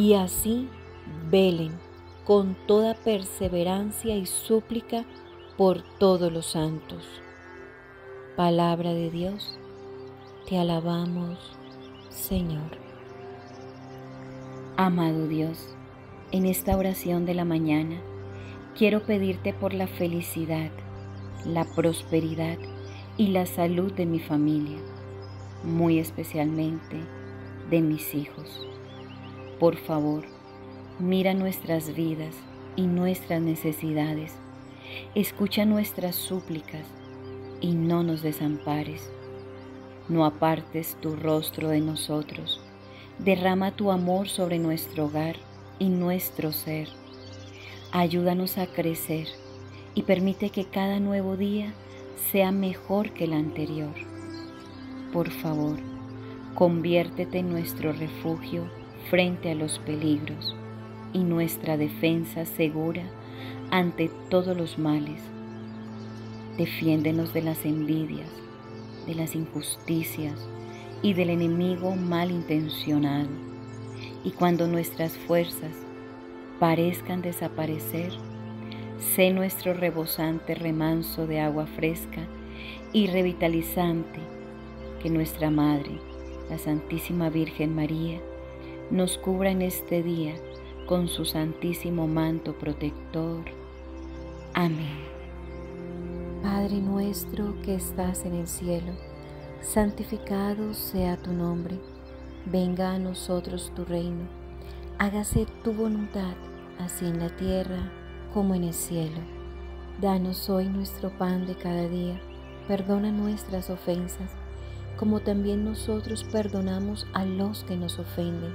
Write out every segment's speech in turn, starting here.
Y así velen con toda perseverancia y súplica por todos los santos. Palabra de Dios, te alabamos, Señor. Amado Dios, en esta oración de la mañana, quiero pedirte por la felicidad, la prosperidad y la salud de mi familia, muy especialmente de mis hijos. Por favor, mira nuestras vidas y nuestras necesidades, escucha nuestras súplicas y no nos desampares. No apartes tu rostro de nosotros, derrama tu amor sobre nuestro hogar y nuestro ser. Ayúdanos a crecer y permite que cada nuevo día sea mejor que el anterior. Por favor, conviértete en nuestro refugio frente a los peligros y nuestra defensa segura ante todos los males. Defiéndenos de las envidias, de las injusticias y del enemigo malintencionado. Y cuando nuestras fuerzas parezcan desaparecer, sé nuestro rebosante remanso de agua fresca y revitalizante que nuestra Madre, la Santísima Virgen María, nos cubra en este día con su santísimo manto protector. Amén. Padre nuestro que estás en el cielo, santificado sea tu nombre, venga a nosotros tu reino, hágase tu voluntad, así en la tierra como en el cielo. Danos hoy nuestro pan de cada día, perdona nuestras ofensas, como también nosotros perdonamos a los que nos ofenden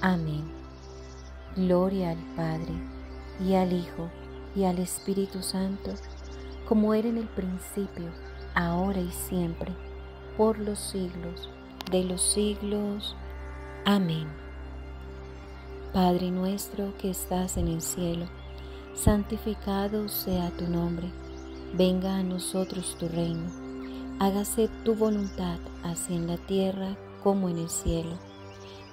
Amén. Gloria al Padre, y al Hijo, y al Espíritu Santo, como era en el principio, ahora y siempre, por los siglos de los siglos. Amén. Padre nuestro que estás en el cielo, santificado sea tu nombre, venga a nosotros tu reino, hágase tu voluntad, así en la tierra como en el cielo.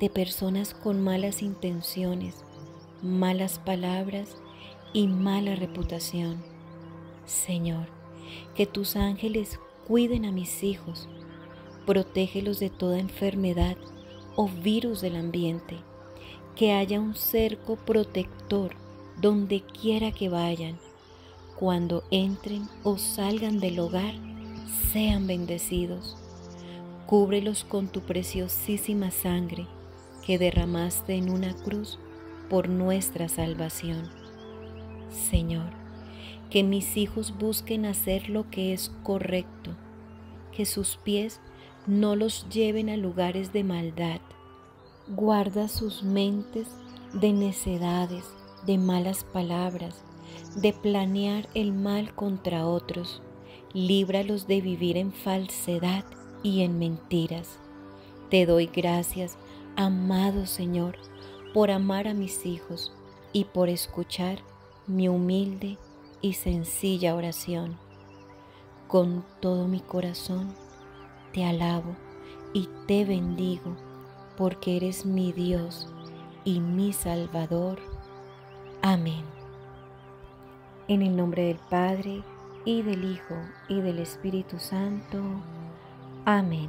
de personas con malas intenciones, malas palabras y mala reputación. Señor, que tus ángeles cuiden a mis hijos, protégelos de toda enfermedad o virus del ambiente, que haya un cerco protector donde quiera que vayan, cuando entren o salgan del hogar, sean bendecidos. Cúbrelos con tu preciosísima sangre que derramaste en una cruz por nuestra salvación. Señor, que mis hijos busquen hacer lo que es correcto, que sus pies no los lleven a lugares de maldad. Guarda sus mentes de necedades, de malas palabras, de planear el mal contra otros. Líbralos de vivir en falsedad y en mentiras. Te doy gracias, amado Señor, por amar a mis hijos y por escuchar mi humilde y sencilla oración. Con todo mi corazón te alabo y te bendigo porque eres mi Dios y mi Salvador. Amén. En el nombre del Padre, y del Hijo, y del Espíritu Santo. Amén.